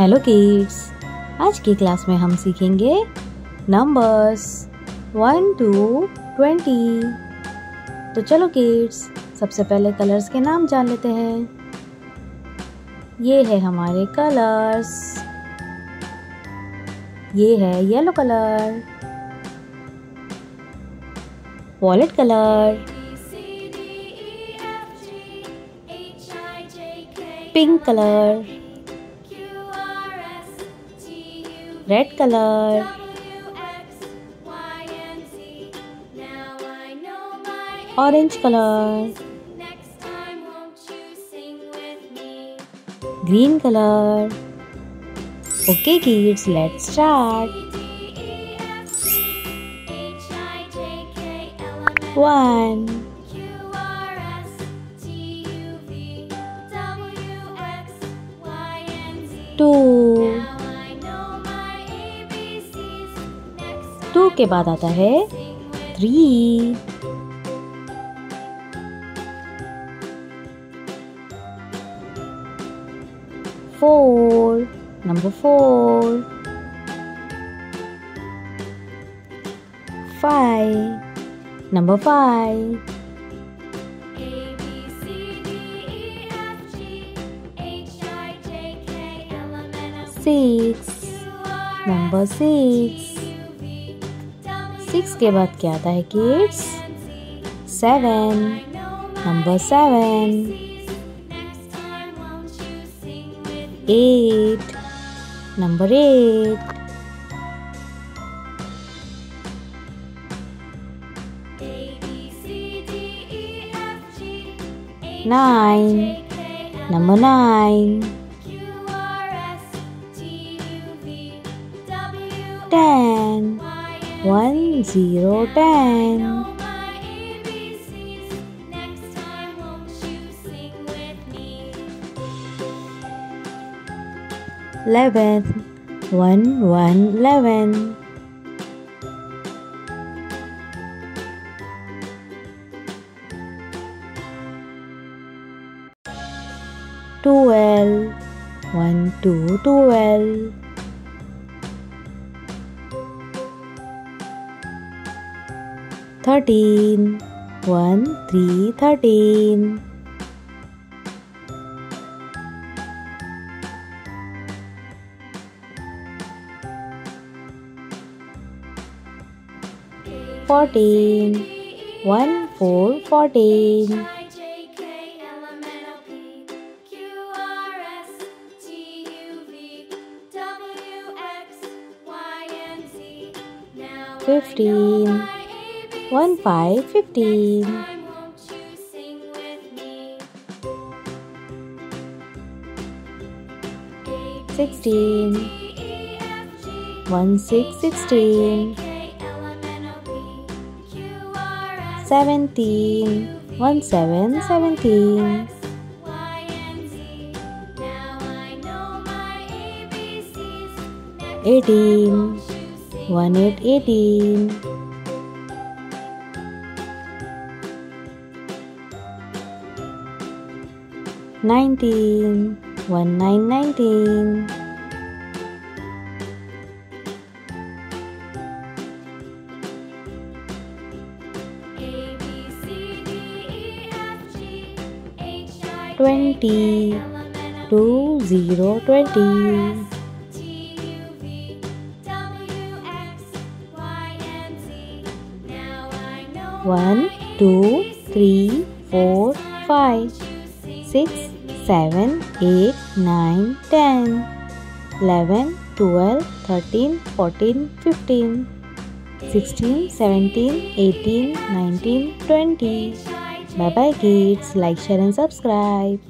Hello kids आज की class में हम सीखेंगे नंबर्स वन टू ट्वेंटी तो चलो किड्स सबसे पहले कलर्स के नाम जान लेते हैं। ये है हमारे कलर्स ये है yellow colour violet colour pink colour red color. Orange color. Green color. Okay kids, let's start. One. Two. के बाद आता है three four number four five number five six number six six के बाद क्या आता है kids seven number seven eight number eight nine number nine ten one zero ten. Eleven one one eleven. Twelve one two twelve. Thirteen. One three thirteen. Fourteen. One four fourteen fifteen one five fifteen. Sixteen. One six sixteen. Seventeen. One seven seventeen. Eighteen. One eight eighteen. nineteen one nine nineteen. twenty two zero twenty. one two three four five six seven eight nine ten eleven twelve thirteen fourteen fifteen sixteen seventeen eighteen nineteen twenty. Bye bye kids. Like share and subscribe